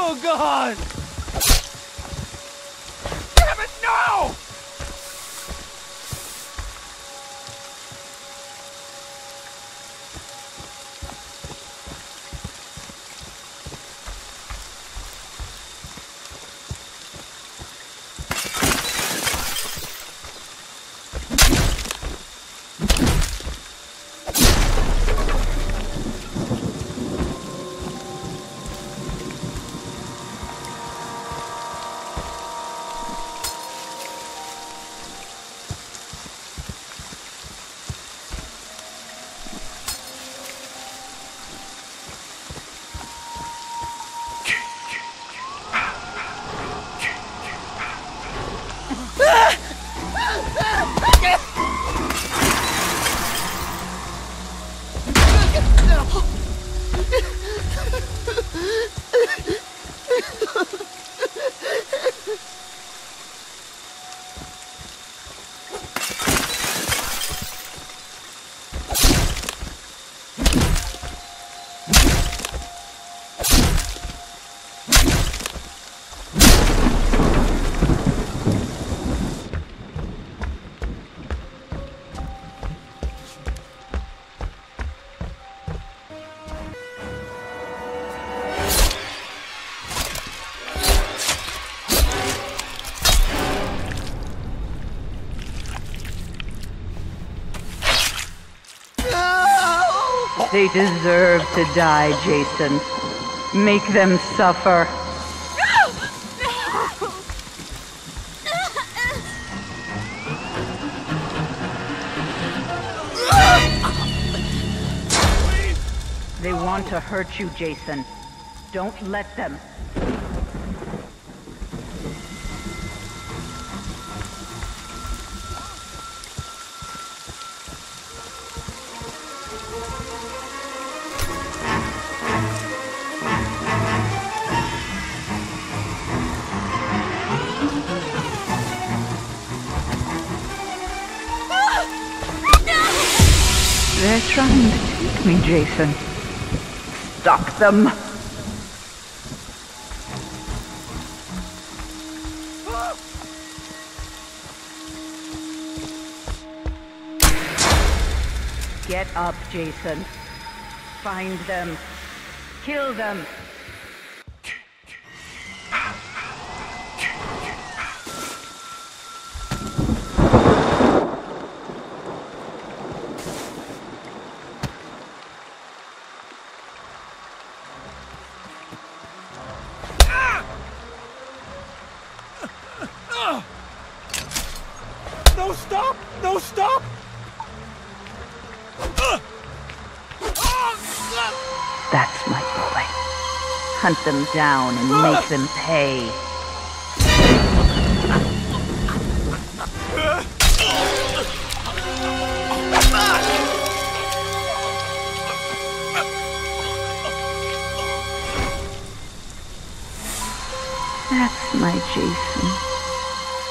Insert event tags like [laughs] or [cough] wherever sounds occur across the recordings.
Oh God! They deserve to die, Jason. Make them suffer. They want to hurt you, Jason. Don't let them. Trying to take me, Jason. Stop them. Get up, Jason. Find them. Kill them. No, stop! No, stop! That's my boy. Hunt them down and make them pay. That's my Jason.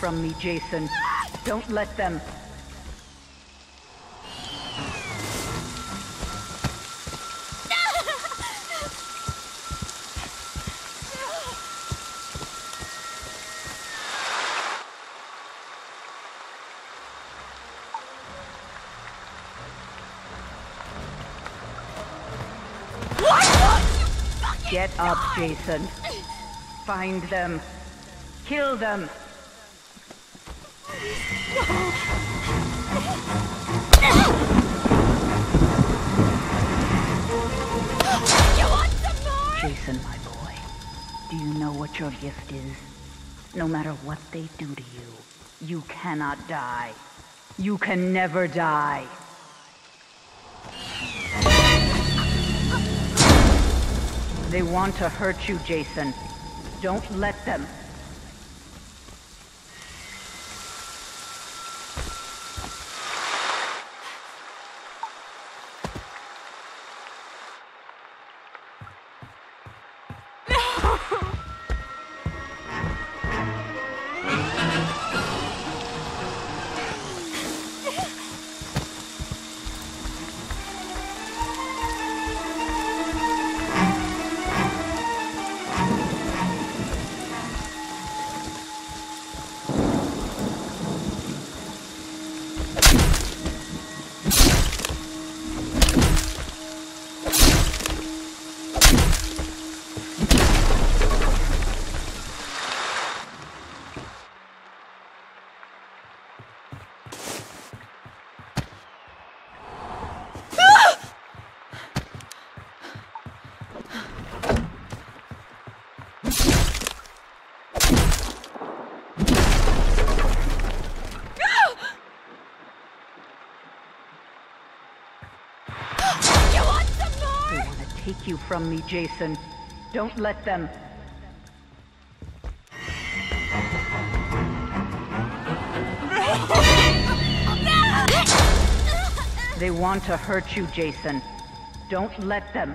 From me, Jason. Don't let them... Get up, Jason. Find them. Kill them. Jason, my boy, do you know what your gift is? No matter what they do to you, you cannot die. You can never die. They want to hurt you, Jason. Don't let them. You from me, Jason. Don't let them. They want to hurt you, Jason. Don't let them.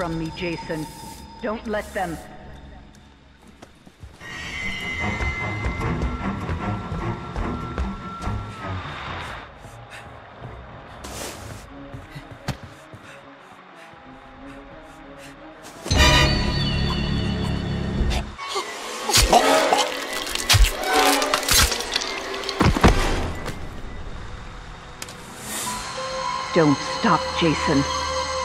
From me, Jason. Don't let them. Don't stop, Jason.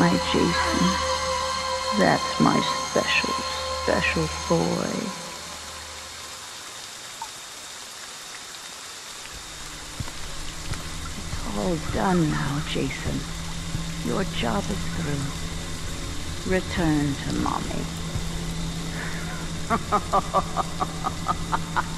My Jason. That's my special, special boy. It's all done now, Jason. Your job is through. Return to mommy. [laughs]